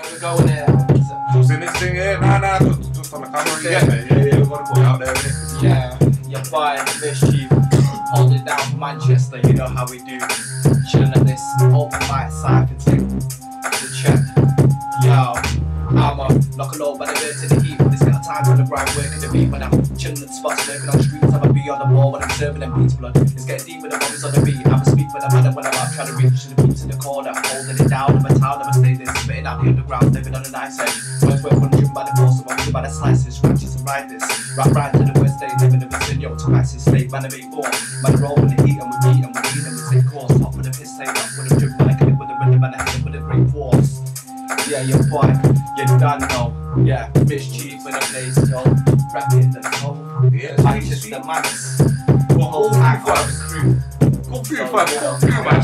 We going here? Who's in this thing here? Nah, nah, just, just on the camera. Get me? Yeah, yeah, we've got to put out there, innit? Yeah, your boy, Mischief, hold it down for Manchester, you know how we do. Chilling at this open mic cypher thing. The check. Yo, I'm a knock a low by the bed to the heat. This got time for the grind, working the beat when I'm chilling at the spots, lurking on the streets. I'ma be on the wall when I'm serving them beats blood. It's getting deep deeper than bodies on the beat. I'ma speak for the man when I'm out trying to reach the beats in the corner. Holding it down there, the underground, living on a nice edge. Words on driven by the force, I'm by the slices, scratches and ride this. Rap rhyme to the west day, living in the vicinity, to crisis state, man, I make more. Man, roll with the heat and we beat and we beat and we take course. Top with the piss, stay up with the drip, man, I hit it with the rhythm and I hit it with a great force. Yeah, your boy, you done know. Yeah, mischief in the place, yo. Rapping in the soul. Yeah, Manchester Madness. Whole time for the crew. Go through, fam. Go through, man.